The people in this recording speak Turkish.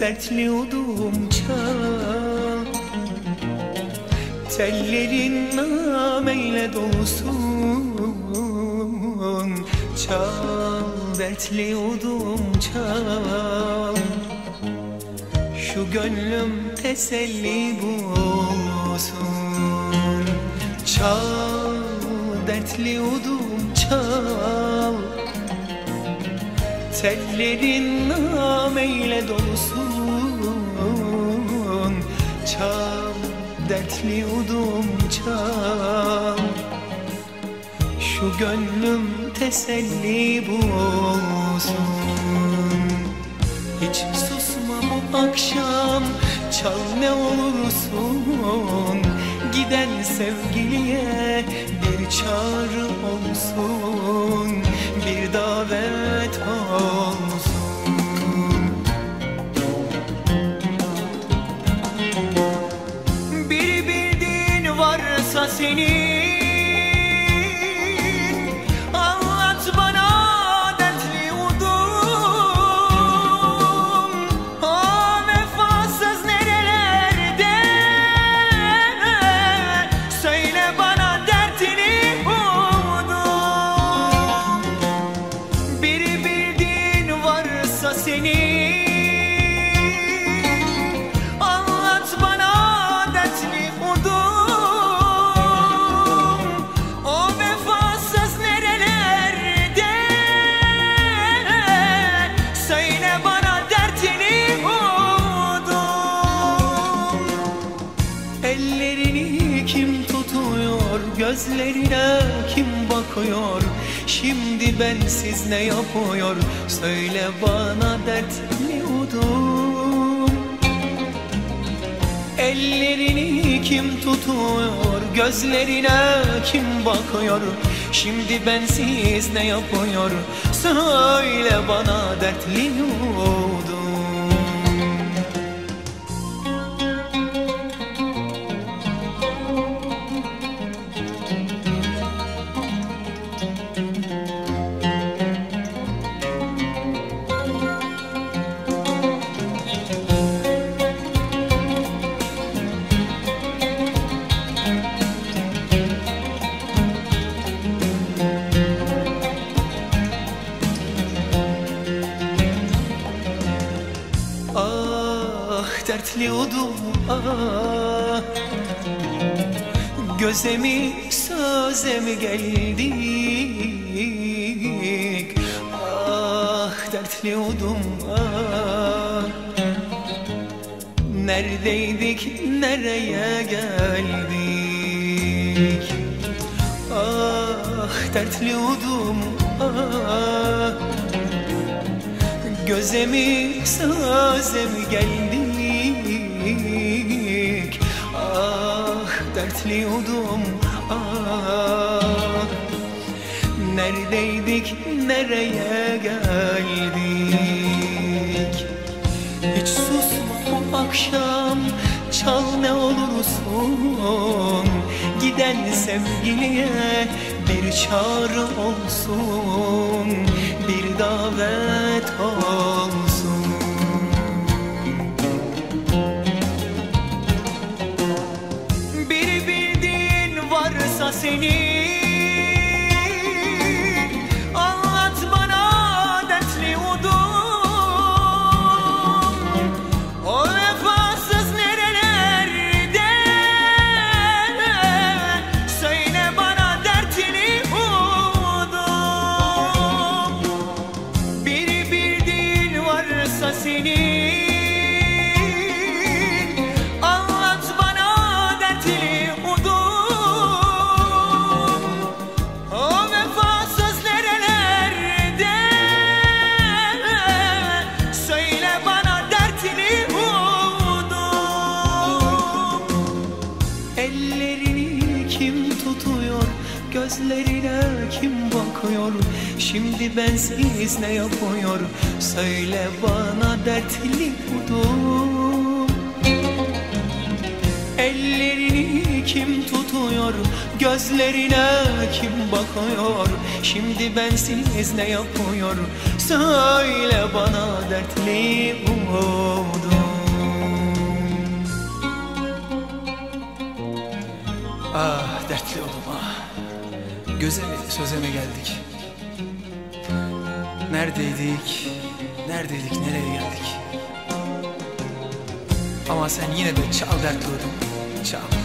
dertli udum çal. Tellerin nameyle dolusun Çal dertli udum çal. Şu gönlüm teselli bulsun. Çal dertli udum çal Tellerin nameyle dolusun. Çal dertli udum çal Şu gönlüm teselli bulsun. Hiç susma bu akşam Çal ne olursun. Giden sevgiliye bir çağrı olsun varsa Gözlerine kim bakıyor? Şimdi bensiz ne yapıyor? Söyle bana dertli udum. Ellerini kim tutuyor? Gözlerine kim bakıyor? Şimdi bensiz ne yapıyor? Söyle bana dertli udum Udum ah Göze mi söze mi geldik? Ah dertli udum ah Neredeydik nereye geldik? Ah dertli udum ah Göze mi söze geldik Ah dertli udum ah. Neredeydik nereye geldik? Hiç susma bu akşam çal ne olursun. Giden sevgiliye bir çağrı olsun. Bir davet olsun varsa senin Anlat dertli udum O vefasız nerelerde Söyle bana dertini umudum. Bir bildiğin varsa senin Ellerini kim tutuyor? Gözlerine kim bakıyor? Şimdi bensiz ne yapıyor? Söyle bana dertli udum Ellerini kim tutuyor? Gözlerine kim bakıyor? Şimdi bensiz ne yapıyor? Söyle bana dertli umudum dertli oldum ah Göze mi söze geldik? Neredeydik Neredeydik nereye geldik? Ama sen yine de çal dertli oldum Çal